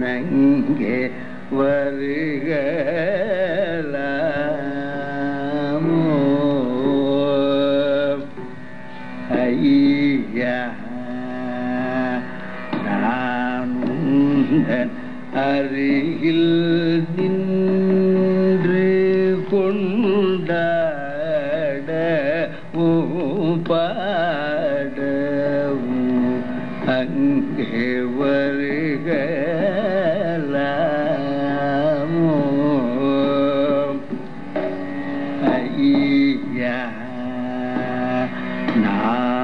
நானங்கே வருகலாமோ ஐயா நான் உந்தன் அருகில்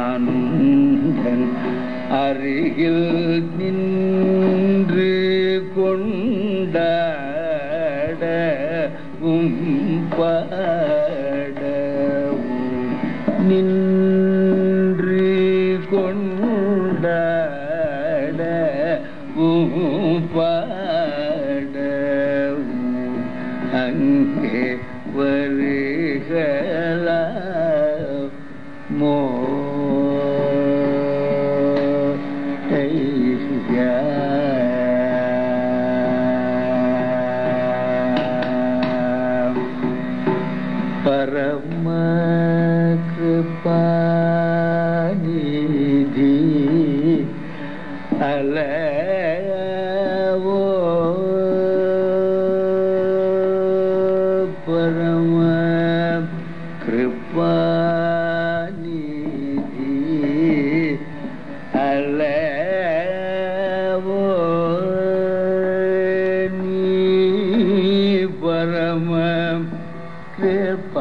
நானுந்தன் அருகில் நின்று கொண்டாடவும் கும்பா yeah. பரம கிருபாநிதி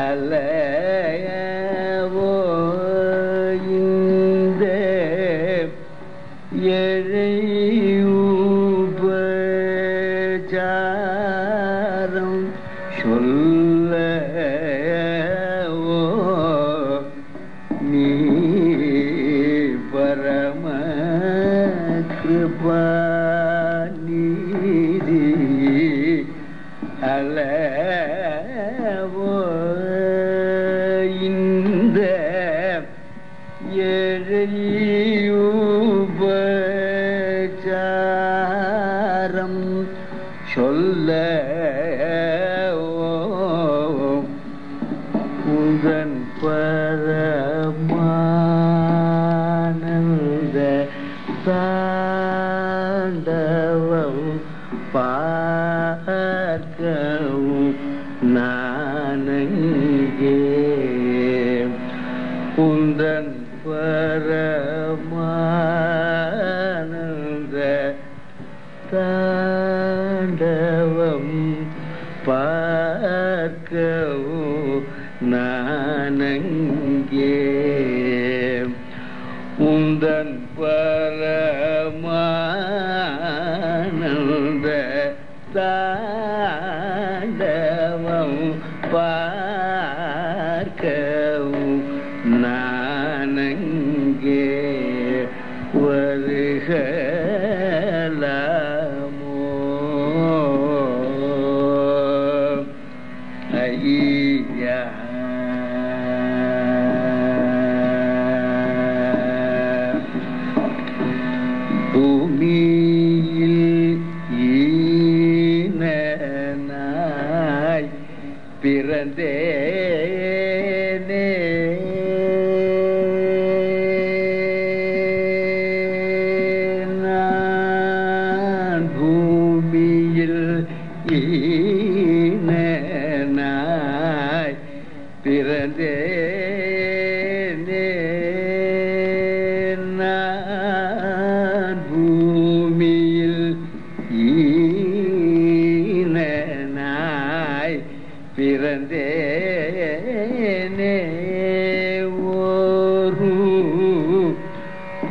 அலவோ இந்த எழையுபச்சாரம் சொல்லவோ இந்த எழையுபச்சாரம் சொல்ல உதன் பரமானந்த தாண்டவம் பார்க்கவும் நானங்கே வருகலாமோ. ஐயே. பிறந்தேனே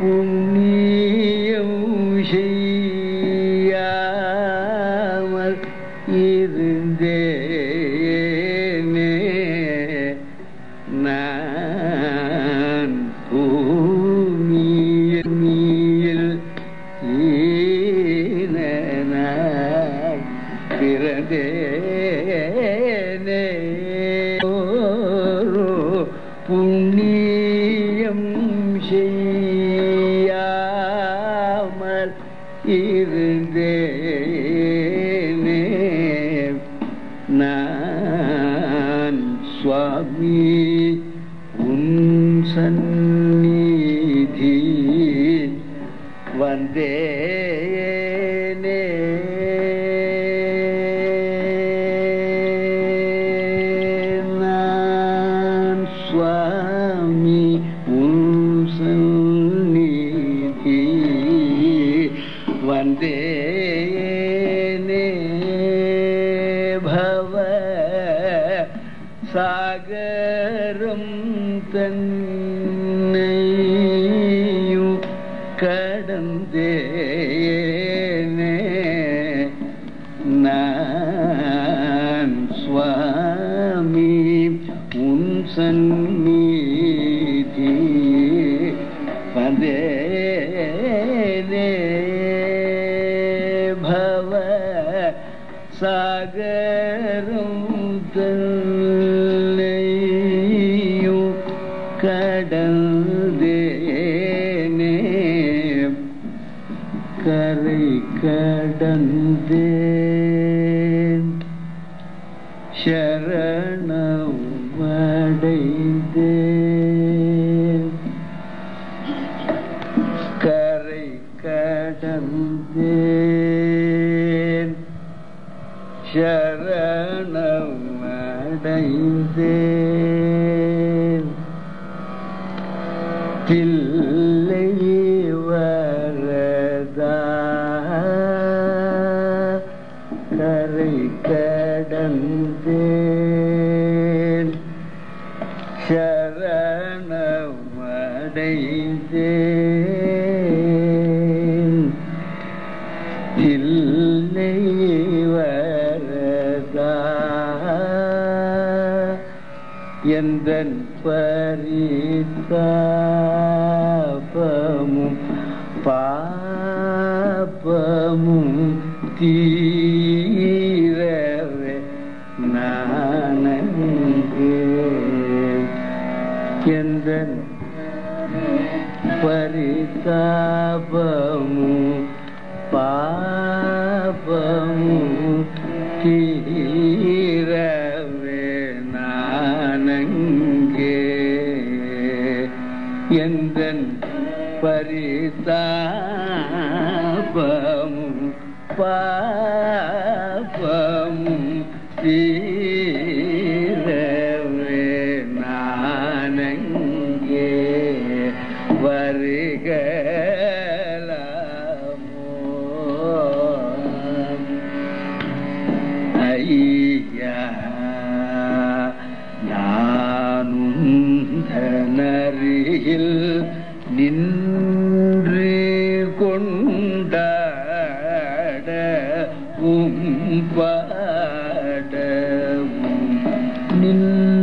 புண்ணியம் செய்யாமல் இருந்தேனே. நான் பூமியில் மீயில் சாகரம் தன்னையும் கடந்தேனே நான் சுவாமி உன் சந்நிதி வந்தேனே கரை கடந்தேன் சரணம் அடைந்தேன் கரை கடந்தேன் சரணம் அடைந்தேன் எந்தன் பரிதாபமும் பாபமும் தீரவே நானங்கே எந்தன் பரிதாபமும் பாபமும் தீரவே பரிதாபமும் பாபமும் தீரவே நானங்கே வருகலாமோ? ஐயா நானும் நின்று من